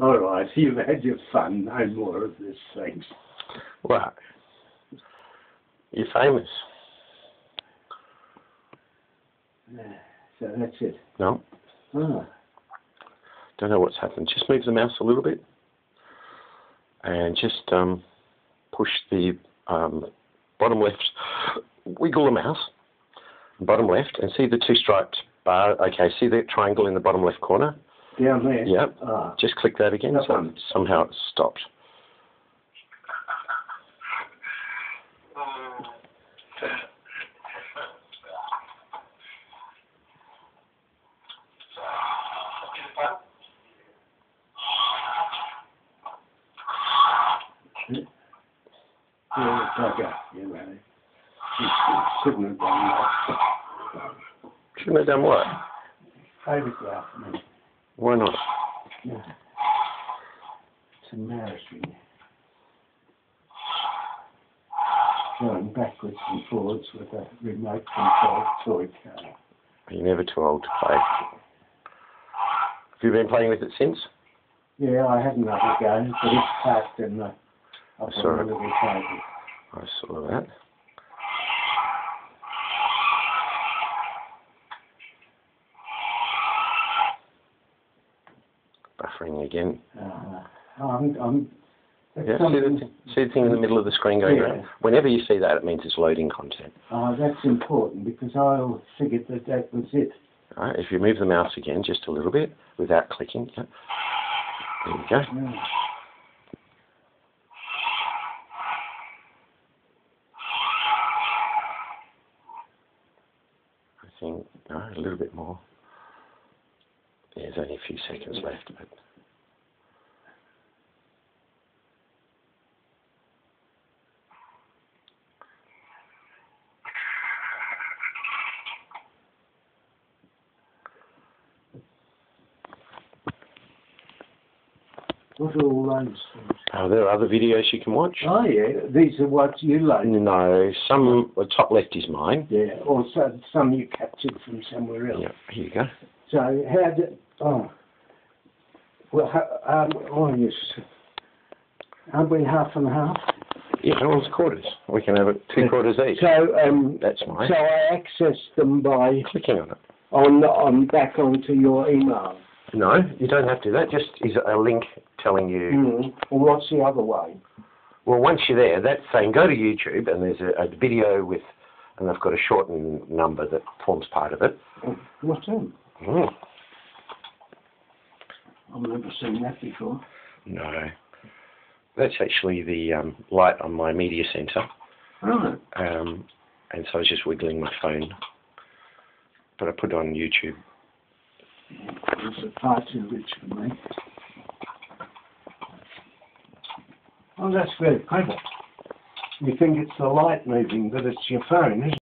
All right, you've had your fun. No more of this, thanks. Well, you're famous. So that's it. No, Ah, don't know what's happened. Just move the mouse a little bit, and just um, push the um, bottom left. Wiggle the mouse, bottom left, and see the two striped bar. Okay, see that triangle in the bottom left corner. Down there. Yep. Ah, Just click that again. That so somehow it stopped. Okay. yeah, know. Shouldn't have done that. Shouldn't have done what? Photograph me. Why not? Yeah. It's embarrassing. Going backwards and forwards with a remote control toy car. You're never too old to play. Have you been playing with it since? Yeah, I had another go, but it's parked uh, in the up on Sorry. the little table. I saw that. Buffering again. Uh, I'm, I'm, Yeah, see the, see the thing in the middle of the screen going Yeah. around? Whenever you see that, it means it's loading content. uh, that's important because I figured that that was it. All right, if you move the mouse again just a little bit without clicking, yeah. there you go. Yeah. I think no, a little bit more. There's only a few seconds left, but What are all those things? Oh, are there other videos you can watch? Oh yeah, these are what you like. No, some the top left is mine. Yeah, or some, some you captured from somewhere else. Yeah, here you go. So how did? Oh, well, ha- um, oh yes. Aren't we half and half? Yeah, well, it's quarters. We can have it two quarters each. So um, That's mine. so I access them by Clicking on it. on on back onto your email. No, you don't have to. That just is a link telling you. Mm. Well, what's the other way? Well, once you're there, that's saying go to YouTube, and there's a, a video with, and they've got a shortened number that forms part of it. What's that? Mm. I've never seen that before. No, that's actually the um, light on my media center, Right. um, and so I was just wiggling my phone. But I put it on YouTube. It's far too rich for me. Oh, that's very clever. You think it's the light moving, but it's your phone, isn't it?